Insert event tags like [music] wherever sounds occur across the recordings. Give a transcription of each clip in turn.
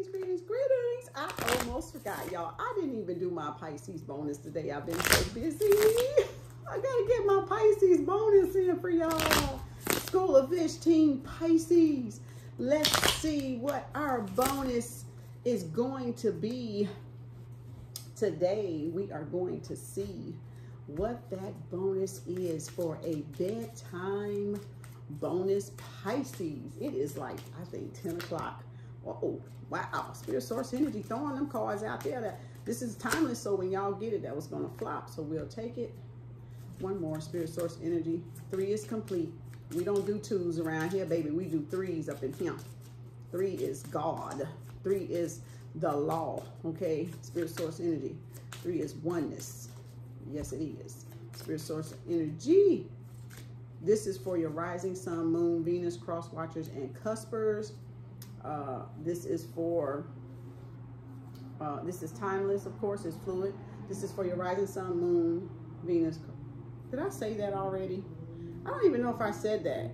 Greetings, greetings, greetings. I almost forgot, y'all. I didn't even do my Pisces bonus today. I've been so busy. I gotta get my Pisces bonus in for y'all. School of Fish Team Pisces. Let's see what our bonus is going to be today. We are going to see what that bonus is for a bedtime bonus Pisces. It is like, I think 10 o'clock. Oh, wow. Spirit Source Energy throwing them cards out there that this is timeless. So when y'all get it, that was going to flop. So we'll take it. One more Spirit Source Energy. Three is complete. We don't do twos around here, baby. We do threes up in here. Three is God. Three is the law. Okay. Spirit Source Energy. Three is oneness. Yes, it is. Spirit Source Energy. This is for your rising sun, moon, Venus, cross watchers, and cuspers. Uh, this is for, uh, this is timeless, of course, it's fluid. This is for your rising sun, moon, Venus. Did I say that already? I don't even know if I said that.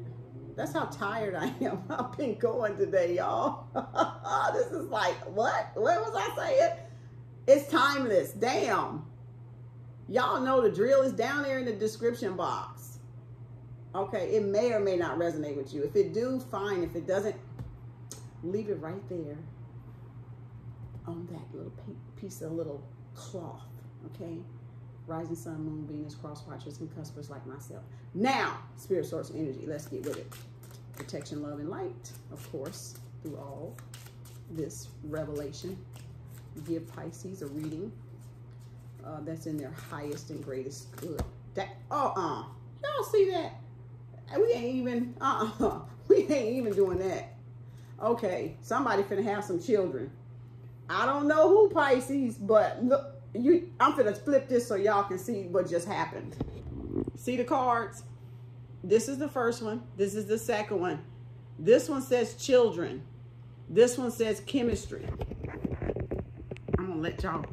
That's how tired I [laughs] am. I've been going today, y'all. [laughs] this is like, what? What was I saying? It's timeless. Damn. Y'all know the drill is down there in the description box. Okay, it may or may not resonate with you. If it do, fine. If it doesn't, leave it right there on that little piece of little cloth, okay? Rising sun, moon, Venus, cross watchers, and cuspers like myself. Now, spirit source and energy, let's get with it. Protection, love, and light, of course, through all this revelation. Give Pisces a reading uh, that's in their highest and greatest good. That, uh-uh. Y'all see that? We ain't even, uh-uh. [laughs] We ain't even doing that. Okay, somebody finna have some children. I don't know who Pisces, but look, you, I'm finna flip this so y'all can see what just happened. See the cards? This is the first one. This is the second one. This one says children. This one says chemistry. I'm gonna let y'all,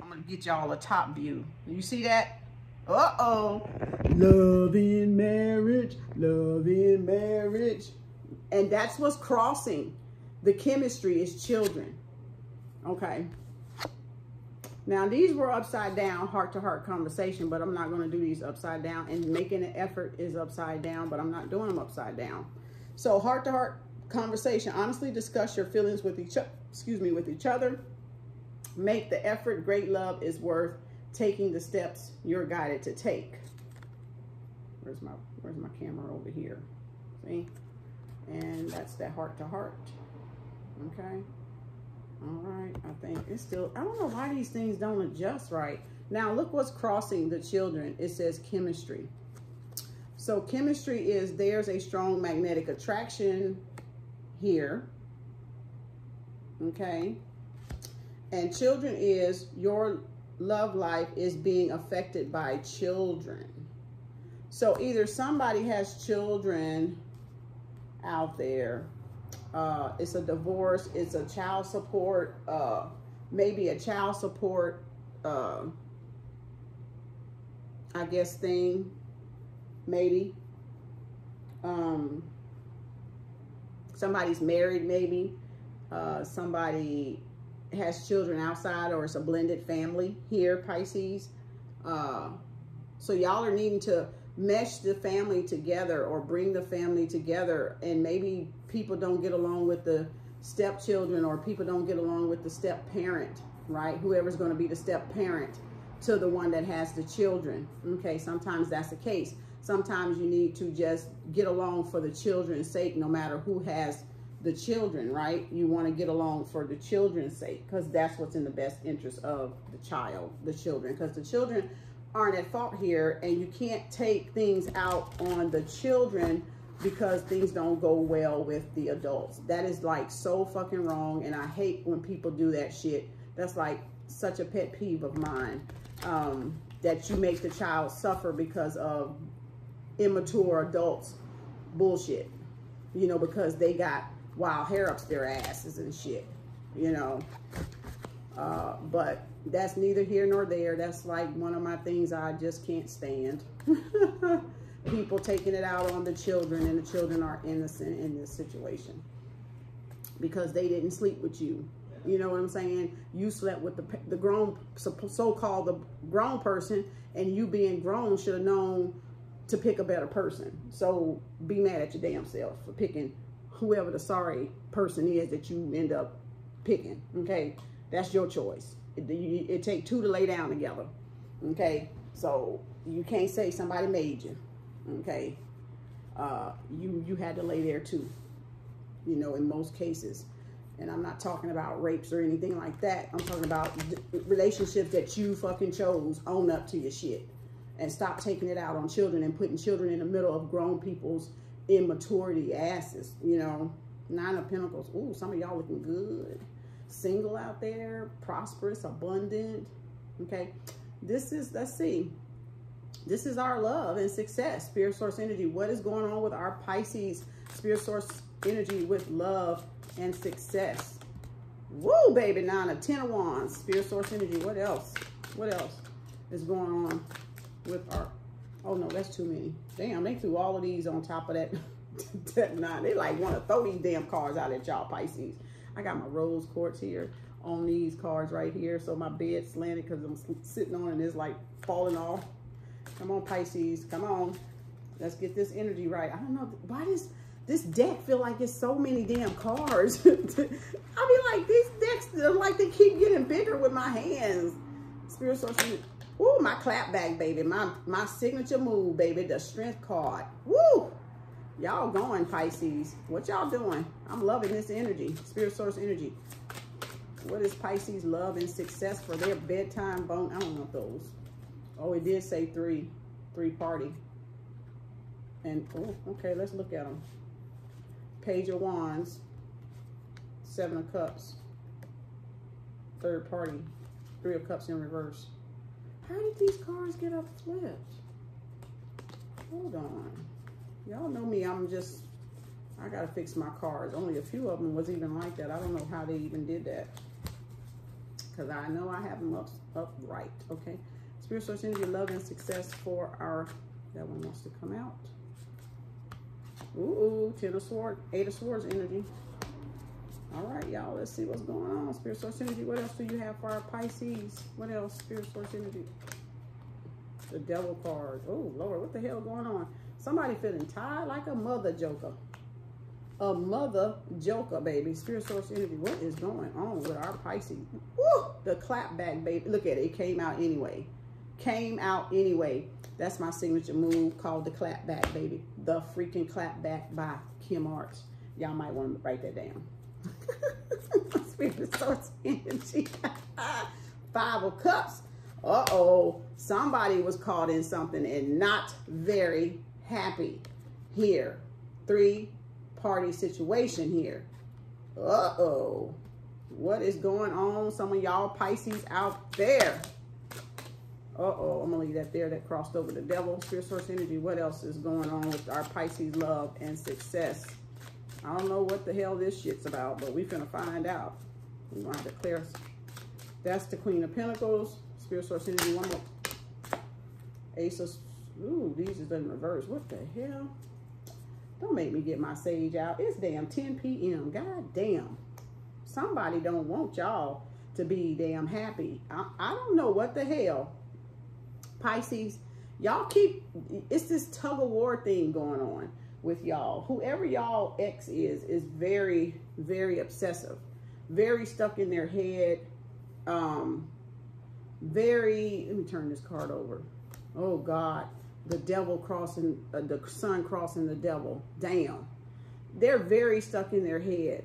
I'm gonna get y'all a top view. You see that? Uh-oh. Love in marriage, love in marriage. And that's what's crossing. The chemistry is children. Okay. Now, these were upside down, heart-to-heart -heart conversation, but I'm not going to do these upside down. And making an effort is upside down, but I'm not doing them upside down. So, heart-to-heart -heart conversation. Honestly discuss your feelings with each, excuse me, with each other. Make the effort. Great love is worth taking the steps you're guided to take. Where's my, where's my camera over here? See? And that's that heart-to-heart. Okay. All right, I think it's still, I don't know why these things don't adjust right. Now look what's crossing the children. It says chemistry. So chemistry is there's a strong magnetic attraction here. Okay. And children is your love life is being affected by children. So either somebody has children out there uh, it's a divorce. It's a child support, uh, maybe a child support, uh, I guess, thing, maybe. Um, somebody's married, maybe. Uh, somebody has children outside or it's a blended family here, Pisces. Uh, so y'all are needing to mesh the family together or bring the family together and maybe people don't get along with the stepchildren or people don't get along with the step parent right? Whoever's going to be the step parent to the one that has the children. Okay sometimes that's the case. Sometimes you need to just get along for the children's sake no matter who has the children right? You want to get along for the children's sake because that's what's in the best interest of the child the children. Because the children aren't at fault here and you can't take things out on the children because things don't go well with the adults. That is like so fucking wrong and I hate when people do that shit. That's like such a pet peeve of mine. Um, that you make the child suffer because of immature adults bullshit. You know, because they got wild hair up their asses and shit. You know. Uh, but that's neither here nor there. That's like one of my things I just can't stand. [laughs] People taking it out on the children and the children are innocent in this situation. because they didn't sleep with you. You know what I'm saying? You slept with the the grown so-called the grown person, and you being grown should have known to pick a better person. So be mad at your damn self for picking whoever the sorry person is that you end up picking. Okay, that's your choice. It, it, take two to lay down together. Okay, so you can't say somebody made you. Okay, uh, you you had to lay there too. You know, in most cases. And I'm not talking about rapes or anything like that. I'm talking about relationships that you fucking chose. Own up to your shit. And stop taking it out on children and putting children in the middle of grown people's immaturity asses. You know, Nine of Pentacles. Ooh, some of y'all looking good. Single out there, prosperous, abundant. Okay. This is, let's see. This is our love and success. Spirit source energy. What is going on with our Pisces spirit source energy with love and success. Woo, baby, nine of ten of wands, spirit source energy. What else? What else is going on with our, oh no, that's too many. Damn, they threw all of these on top of that, [laughs] that nine. They like want to throw these damn cards out at y'all, Pisces. I got my rose quartz here on these cards right here. So my bed slanted because I'm sitting on and it's like falling off. Come on, Pisces. Come on. Let's get this energy right. I don't know. Why does this deck feel like it's so many damn cards. [laughs] I mean, like, these decks, like, they keep getting bigger with my hands. Spirit Sorcery. Ooh, my clap back, baby. My, my signature move, baby. The strength card. Woo! Y'all going, Pisces. What y'all doing? I'm loving this energy. Spirit source energy. What is Pisces love and success for their bedtime bone? I don't know those. Oh, it did say three. Three party. And, oh, okay, let's look at them. Page of Wands, Seven of Cups, third party, Three of Cups in reverse. How did these cards get up flipped? Hold on. Y'all know me, I'm just, I gotta fix my cards. Only a few of them was even like that. I don't know how they even did that. Because I know I have them up, upright, okay? Spirit source energy, love and success for our, that one wants to come out. Ooh, Ten of Swords, Eight of Swords energy. All right, y'all, let's see what's going on. Spirit Source energy. What else do you have for our Pisces? What else? Spirit Source energy. The Devil card. Oh, Lord, what the hell going on? Somebody feeling tired like a mother joker. A mother joker, baby. Spirit Source energy. What is going on with our Pisces? Woo! The clap back, baby. Look at it. It came out anyway. Came out anyway. That's my signature move called the clap back, baby. The freaking clap back by Kem Arts. Y'all might want to write that down. [laughs] Spirit source energy. [laughs] Five of cups. Uh-oh. Somebody was caught in something and not very happy here. Three party situation here. Uh-oh. What is going on? Some of y'all Pisces out there. Uh-oh, I'm going to leave that there. That crossed over the devil. Spirit source energy. What else is going on with our Pisces love and success? I don't know what the hell this shit's about, but we're going to find out. We want to clear. That's the Queen of Pentacles. Spirit source energy. One more. Ace of... Ooh, these is in reverse. What the hell? Don't make me get my sage out. It's damn 10 p.m. God damn. Somebody don't want y'all to be damn happy. I, I don't know what the hell Pisces, y'all keep, it's this tug of war thing going on with y'all. Whoever y'all ex is, is very, very obsessive, very stuck in their head, um, very, let me turn this card over. Oh God, the devil crossing, uh, the sun crossing the devil. Damn. They're very stuck in their head.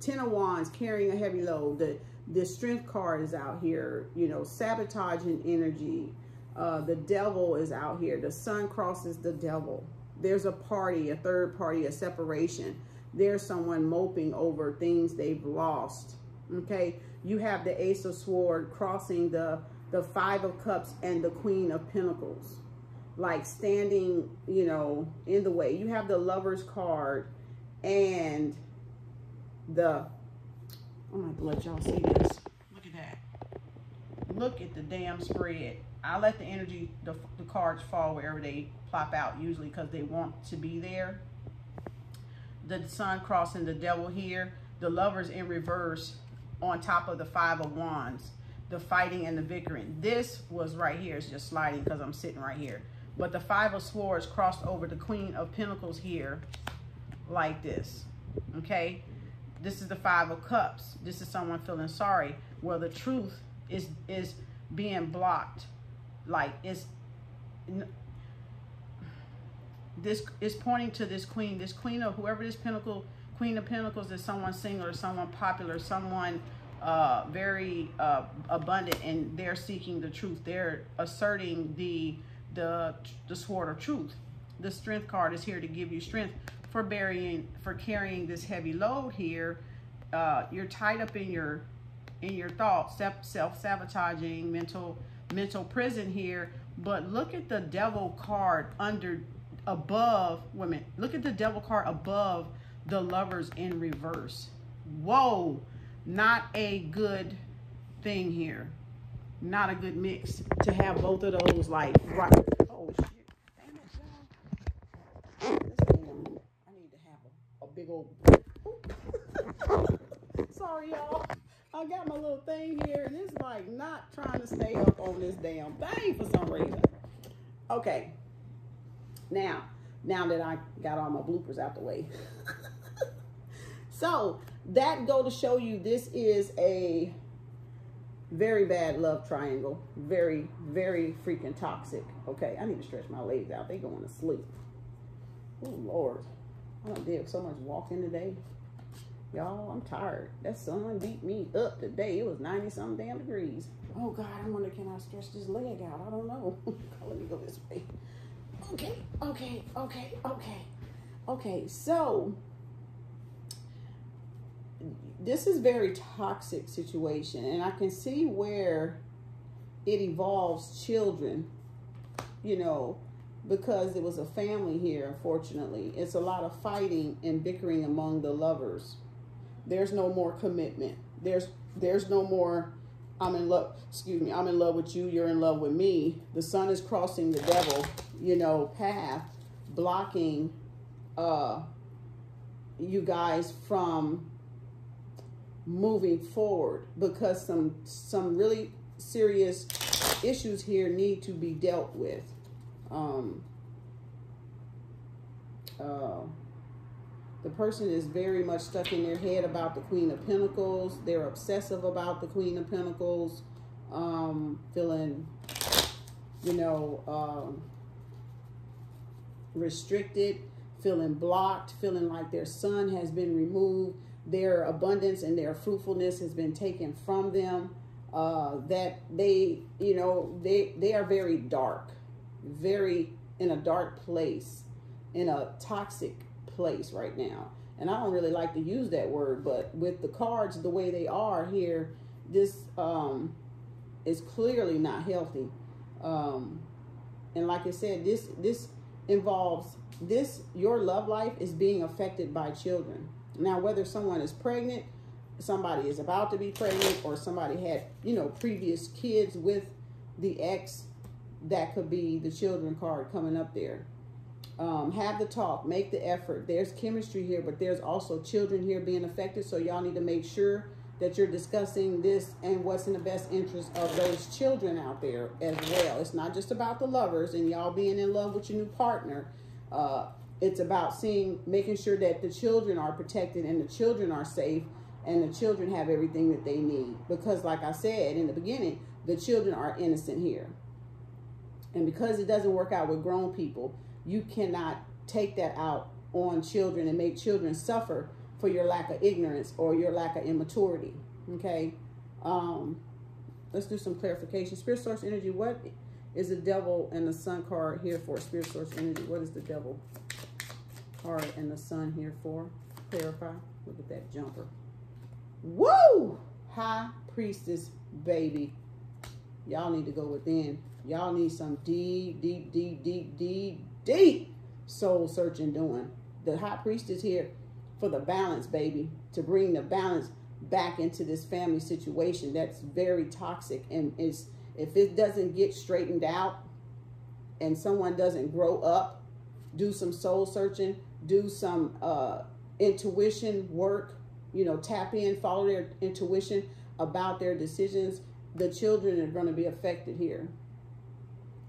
Ten of Wands, carrying a heavy load. The, the strength card is out here, you know, sabotaging energy, uh, the devil is out here. The sun crosses the devil. There's a party, a third party, a separation. There's someone moping over things they've lost. Okay, you have the Ace of Sword crossing the the Five of Cups and the Queen of Pentacles, like standing, you know, in the way. You have the Lover's card and the. I'm gonna let y'all see this. Look at that. Look at the damn spread. I let the energy, the, the cards fall wherever they plop out, usually because they want to be there. The sun crossing the devil here. the lovers in reverse on top of the five of wands, the fighting and the bickering. This was right here. It's just sliding because I'm sitting right here. But the five of swords crossed over the queen of pentacles here like this. Okay. This is the five of cups. This is someone feeling sorry. Well, the truth is, is being blocked. Like it's, this is pointing to this queen, this queen of whoever this pentacle, queen of pentacles is someone singular, someone popular, someone uh, very uh, abundant and they're seeking the truth. They're asserting the, the, the sword of truth. The strength card is here to give you strength for burying, for carrying this heavy load here. Uh, you're tied up in your, in your thoughts, self-sabotaging, mental, mental prison here. But look at the devil card under, above, women. Look at the devil card above the lovers in reverse. Whoa not a good thing here. Not a good mix to have both of those like right. Oh shit. Damn it, y'all. I need to have a, a big old [laughs] sorry y'all. I got my little thing here and it's like not trying to stay up on this damn thing for some reason. Okay. Now, now that I got all my bloopers out the way. [laughs] so that go to show you this is a very bad love triangle. Very, very freaking toxic. Okay, I need to stretch my legs out. They going to sleep. Oh, Lord. I did so much walking today. Y'all, I'm tired. That sun beat me up today. It was 90 something damn degrees. Oh, God, I wonder, can I stretch this leg out? I don't know. [laughs] Let me go this way. Okay, okay, okay, okay. Okay, so this is very toxic situation and I can see where it evolves children, you know, because it was a family here, unfortunately. It's a lot of fighting and bickering among the lovers. There's no more commitment. There's there's no more I'm in love, excuse me, I'm in love with you, you're in love with me. The sun is crossing the devil, you know, path, blocking uh you guys from moving forward because some some really serious issues here need to be dealt with. Um, uh, the person is very much stuck in their head about the Queen of Pentacles. They're obsessive about the Queen of Pentacles, um, feeling, you know, um, restricted, feeling blocked, feeling like their sun has been removed their abundance and their fruitfulness has been taken from them. Uh, that they you know they they are very dark very in a dark place in a toxic place right now. And i don't really like to use that word but with the cards the way they are here this um is clearly not healthy. Um and like i said this this involves this your love life is being affected by children now, whether someone is pregnant, somebody is about to be pregnant, or somebody had, you know, previous kids with the ex, that could be the children card coming up there. Um, have the talk, make the effort. There's chemistry here, but there's also children here being affected. So y'all need to make sure that you're discussing this and what's in the best interest of those children out there as well. It's not just about the lovers and y'all being in love with your new partner. Uh, it's about seeing, making sure that the children are protected and the children are safe and the children have everything that they need. Because like I said in the beginning, the children are innocent here. And because it doesn't work out with grown people, you cannot take that out on children and make children suffer for your lack of ignorance or your lack of immaturity. Okay. Um, let's do some clarification. Spirit source energy. What is the devil and the sun card here for? Spirit source energy. What is the devil? Card and the sun here for. Clarify. Look at that jumper. Woo! High priestess baby. Y'all need to go within. Y'all need some deep, deep, deep, deep, deep, deep soul searching doing. The high priestess here for the balance, baby. To bring the balance back into this family situation that's very toxic. And is if it doesn't get straightened out and someone doesn't grow up, do some soul searching, do some uh, intuition work, you know, tap in, follow their intuition about their decisions, the children are going to be affected here.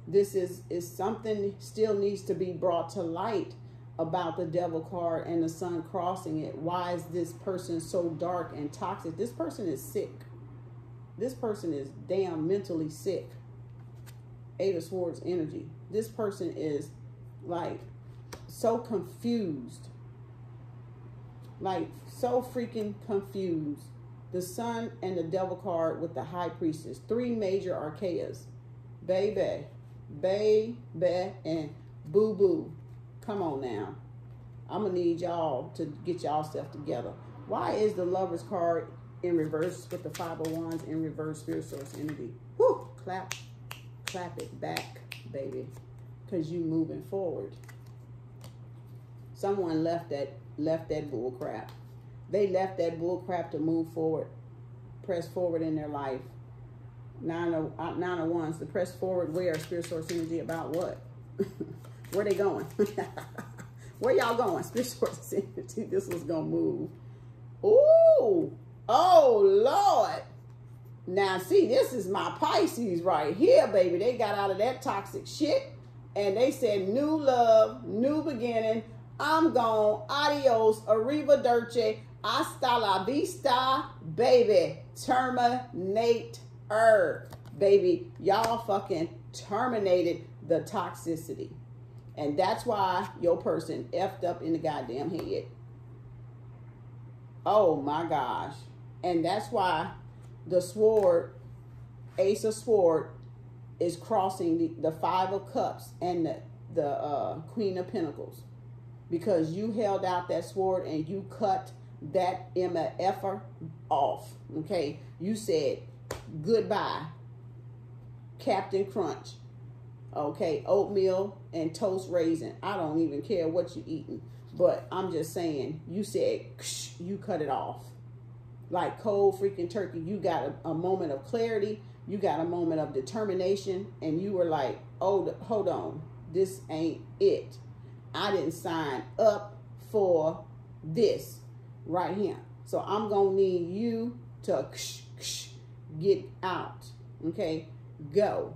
This is, is something still needs to be brought to light about the devil card and the sun crossing it. Why is this person so dark and toxic? This person is sick. This person is damn mentally sick. Eight of Swords energy. This person is like so confused. Like so freaking confused. The sun and the devil card with the high priestess. Three major arcanas. Baby, baby, and boo boo. Come on now. I'm going to need y'all to get y'all stuff together. Why is the lover's card in reverse with the five of wands in reverse spirit source energy? Whoo! Clap. Clap it back, baby. Because you moving forward. Someone left that left that bull crap. They left that bull crap to move forward, press forward in their life. Nine of, uh, nine of wands, to press forward where spirit source energy about what? [laughs] Where they going? [laughs] Where y'all going? Spirit source [laughs] energy. This was gonna move. Ooh, oh Lord. Now see, this is my Pisces right here, baby. They got out of that toxic shit and they said new love, new beginning. I'm gone. Adios. Arrivederci. Hasta la vista, baby. Terminate her, baby. Y'all fucking terminated the toxicity. And that's why your person effed up in the goddamn head. Oh my gosh. And that's why the sword, ace of sword, is crossing the, the five of cups and the, the uh, queen of pentacles. Because you held out that sword and you cut that MFer off. Okay. You said goodbye, Captain Crunch. Okay, oatmeal and toast raisin. I don't even care what you eating. But I'm just saying, you said you cut it off. Like cold freaking turkey. You got a, a moment of clarity. You got a moment of determination. And you were like, oh, hold on. This ain't it. I didn't sign up for this right here. So I'm going to need you to get out. Okay? Go.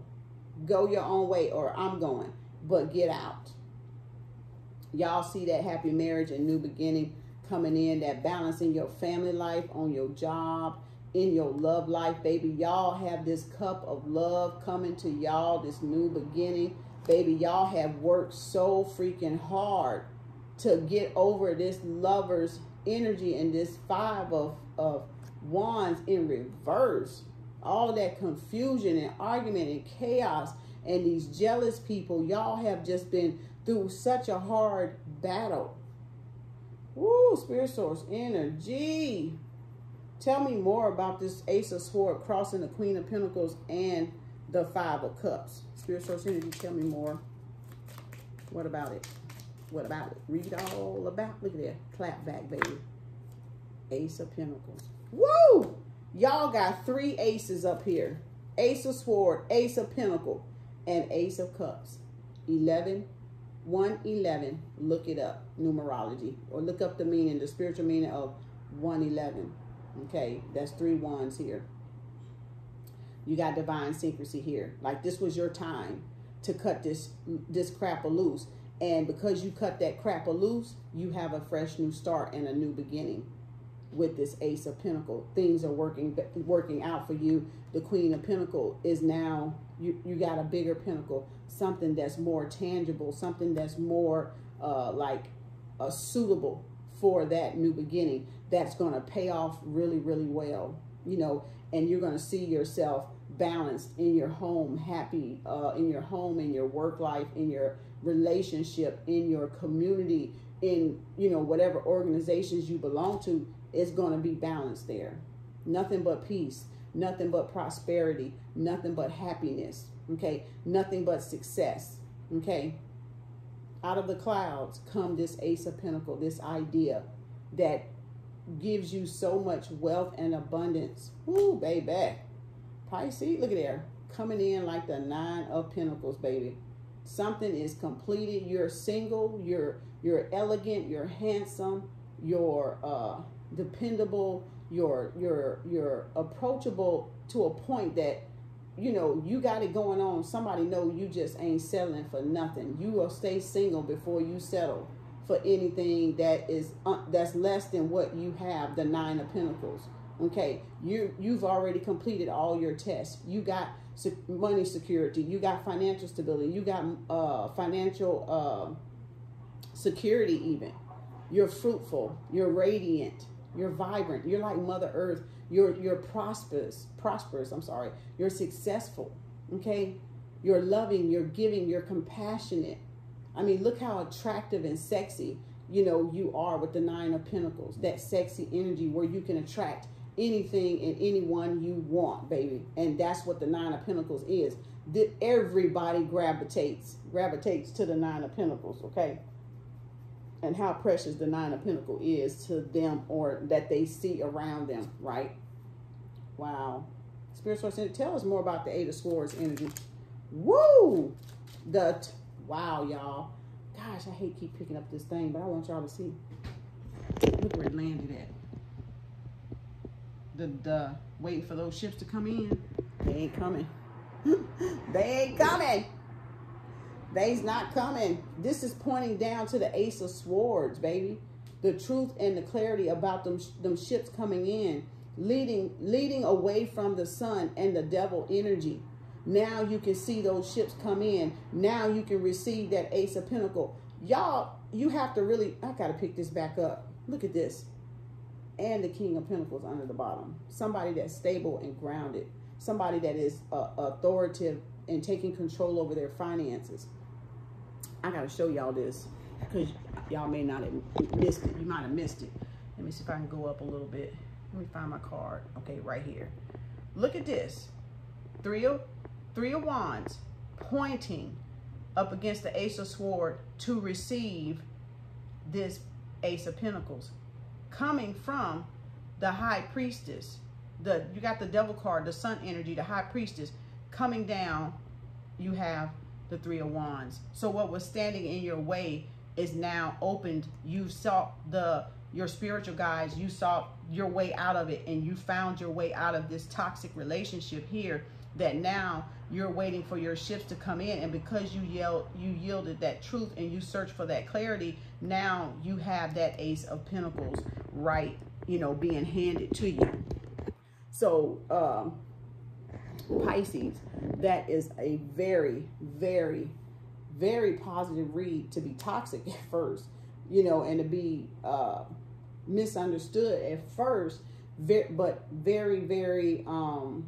Go your own way or I'm going. But get out. Y'all see that happy marriage and new beginning coming in, that balance in your family life, on your job, in your love life, baby. Y'all have this cup of love coming to y'all, this new beginning. Baby, y'all have worked so freaking hard to get over this lover's energy and this five of, of wands in reverse all that confusion and argument and chaos and these jealous people, y'all have just been through such a hard battle. Woo, spirit source energy. Tell me more about this Ace of Swords crossing the Queen of Pentacles and the Five of Cups. Spirit source energy, tell me more. What about it? What about it? Read all about. Look at that. Clap back, baby. Ace of Pentacles. Woo! Y'all got three aces up here. Ace of Sword, Ace of Pentacle, and Ace of Cups. 11, 111. Look it up, numerology. Or look up the meaning, the spiritual meaning of 111. Okay, that's three ones here. You got divine secrecy here. Like this was your time to cut this this crap loose. And because you cut that crap loose, you have a fresh new start and a new beginning with this ace of pentacle things are working working out for you the queen of pentacle is now you you got a bigger pinnacle something that's more tangible something that's more uh like uh, suitable for that new beginning that's going to pay off really really well you know and you're going to see yourself balanced in your home happy uh in your home in your work life in your relationship in your community in you know whatever organizations you belong to it's going to be balanced there. Nothing but peace, nothing but prosperity, nothing but happiness, okay? Nothing but success, okay? Out of the clouds come this Ace of Pentacle, this idea that gives you so much wealth and abundance. Ooh, baby. Pisces, look at there. Coming in like the Nine of Pentacles, baby. Something is completed. You're single. You're you're elegant. You're handsome. You're uh, dependable, you're you're you're approachable to a point that you know you got it going on. Somebody know you just ain't settling for nothing. You will stay single before you settle for anything that is uh, that's less than what you have. The nine of Pentacles. Okay, you you've already completed all your tests. You got money security. You got financial stability. You got uh, financial uh, security. Even you're fruitful. You're radiant. You're vibrant. You're like Mother Earth. You're you're prosperous. Prosperous. I'm sorry. You're successful. Okay. You're loving. You're giving. You're compassionate. I mean, look how attractive and sexy you know you are with the nine of pentacles that sexy energy where you can attract anything and anyone you want baby. And that's what the nine of pentacles is. That everybody gravitates gravitates to the nine of pentacles okay? And how precious the nine of pentacle is to them or that they see around them right? Wow. Spiritual center tell us more about the eight of swords energy. Woo! The wow y'all. Gosh i hate keep picking up this thing but i want y'all to see. Look where it landed at the the waiting for those ships to come in they ain't coming [laughs] they ain't coming They's not coming. This is pointing down to the Ace of Swords, baby. The truth and the clarity about them, them ships coming in, leading, leading away from the sun and the devil energy. Now you can see those ships come in. Now you can receive that Ace of Pentacle. Y'all, you have to really, I got to pick this back up. Look at this. And the King of Pentacles under the bottom. Somebody that's stable and grounded. Somebody that is uh, authoritative and taking control over their finances. I got to show y'all this because y'all may not have missed it. You might have missed it. Let me see if I can go up a little bit. Let me find my card. Okay, right here. Look at this. Three of, three of Wands pointing up against the Ace of Sword to receive this Ace of Pentacles coming from the High Priestess. The You got the Devil card, the Sun energy, the High Priestess coming down. You have the Three of Wands. So what was standing in your way is now opened. You saw the your spiritual guides, you saw your way out of it and you found your way out of this toxic relationship here that now you're waiting for your ships to come in. And because you yelled you yielded that truth and you search for that clarity now you have that ace of pentacles right you know being handed to you. So um Pisces, that is a very, very, very positive read to be toxic [laughs] at first, you know, and to be uh, misunderstood at first, very, but very, very, um,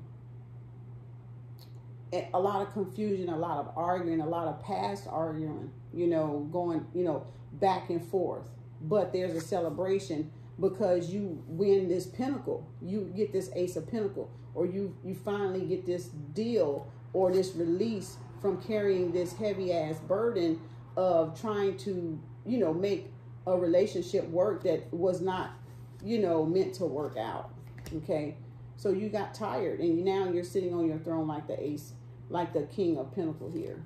a lot of confusion, a lot of arguing, a lot of past arguing, you know, going, you know, back and forth. But there's a celebration because you win this pinnacle. You get this ace of pentacle or you, you finally get this deal or this release from carrying this heavy ass burden of trying to, you know, make a relationship work that was not, you know, meant to work out. Okay. So you got tired and now you're sitting on your throne like the ace, like the king of pentacle here.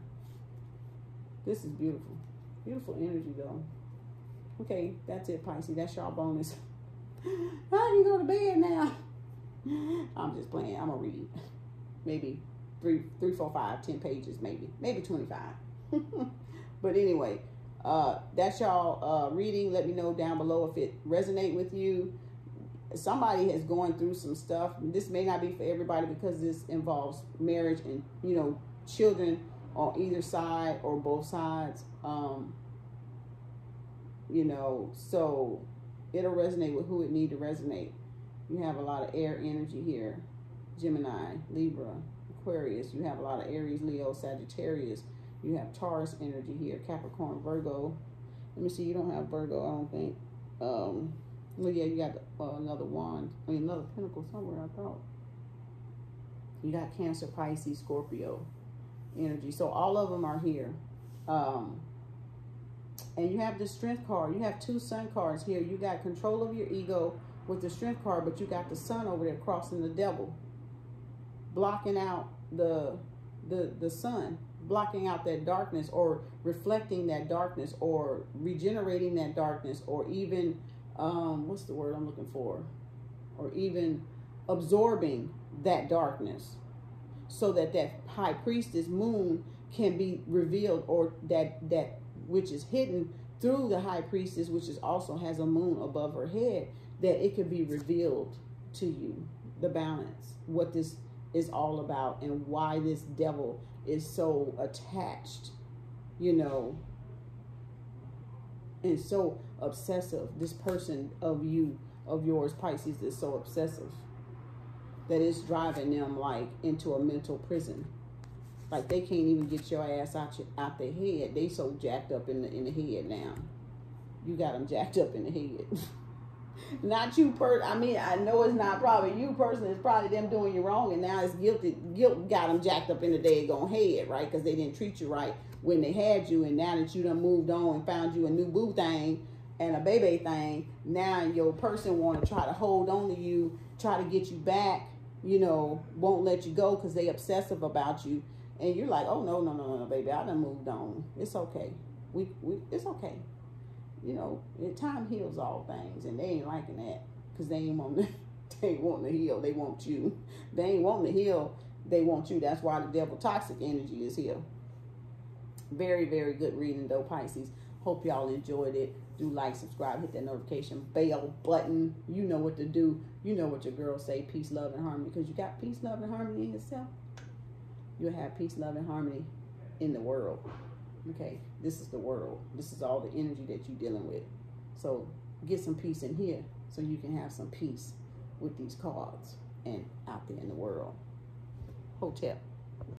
This is beautiful. Beautiful energy though. Okay, that's it, Pisces. That's y'all bonus. [laughs] I can go to bed now. [laughs] I'm just playing. I'm gonna read maybe three, three, four, five, ten pages, maybe, maybe 25. [laughs] but anyway, uh, that's y'all uh, reading. Let me know down below if it resonate with you. Somebody has gone through some stuff. This may not be for everybody because this involves marriage and you know children on either side or both sides. Um, you know, so it'll resonate with who it need to resonate. You have a lot of air energy here. Gemini, Libra, Aquarius. You have a lot of Aries, Leo, Sagittarius. You have Taurus energy here. Capricorn, Virgo. Let me see. You don't have Virgo, I don't think. Um, well, yeah, you got uh, another wand. I mean, another pinnacle somewhere, I thought. You got Cancer, Pisces, Scorpio energy. So all of them are here. Um, and you have the strength card. You have two sun cards here. You got control of your ego with the strength card, but you got the sun over there crossing the devil, blocking out the the the sun, blocking out that darkness or reflecting that darkness or regenerating that darkness or even um, what's the word I'm looking for? Or even absorbing that darkness so that that high priestess moon can be revealed or that that which is hidden through the high priestess which is also has a moon above her head that it could be revealed to you the balance what this is all about and why this devil is so attached you know and so obsessive. This person of you of yours pisces is so obsessive that it's driving them like into a mental prison. Like they can't even get your ass out your, out their head. They so jacked up in the in the head now. You got them jacked up in the head. [laughs] Not you per I mean I know it's not probably you person it's probably them doing you wrong and now it's guilty guilt got them jacked up in the daggone head right? Because they didn't treat you right when they had you and now that you done moved on and found you a new boo thing and a baby thing now your person want to try to hold on to you try to get you back you know won't let you go because they obsessive about you and you're like oh no no no no baby I done moved on it's okay we, we it's okay you know, time heals all things, and they ain't liking that because they ain't want to, [laughs] they ain't wanting to heal. They want you. They ain't wanting to heal. They want you. That's why the devil toxic energy is here. Very, very good reading though, Pisces. Hope y'all enjoyed it. Do like, subscribe, hit that notification bell button. You know what to do. You know what your girls say. Peace, love, and harmony. Because you got peace, love, and harmony in yourself. You'll have peace, love, and harmony in the world. Okay, this is the world. This is all the energy that you're dealing with. So get some peace in here so you can have some peace with these cards and out there in the world. Hotel.